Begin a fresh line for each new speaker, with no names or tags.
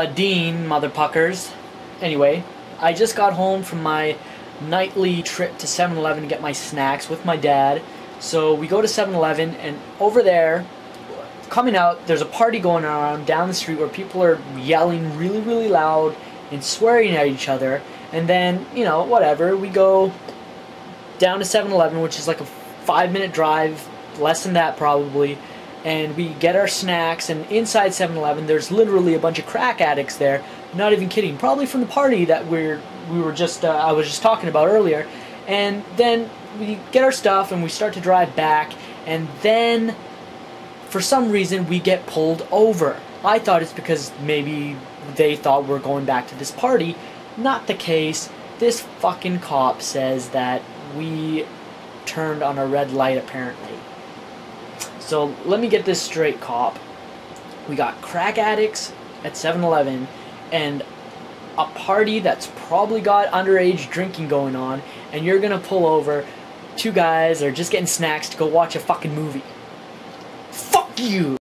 uh, Dean, motherfuckers. Anyway, I just got home from my nightly trip to 7-Eleven to get my snacks with my dad. So we go to 7-Eleven, and over there, coming out, there's a party going on down the street where people are yelling really, really loud and swearing at each other. And then, you know, whatever, we go down to 7-Eleven, which is like a five-minute drive, less than that probably, and we get our snacks. And inside 7-Eleven, there's literally a bunch of crack addicts there. Not even kidding. Probably from the party that we're we were just uh, I was just talking about earlier. And then we get our stuff and we start to drive back, and then for some reason we get pulled over. I thought it's because maybe they thought we're going back to this party. Not the case. This fucking cop says that we turned on a red light apparently. So let me get this straight, cop. We got crack addicts at 7 Eleven and a party that's probably got underage drinking going on, and you're gonna pull over two guys are just getting snacks to go watch a fucking movie. Fuck you!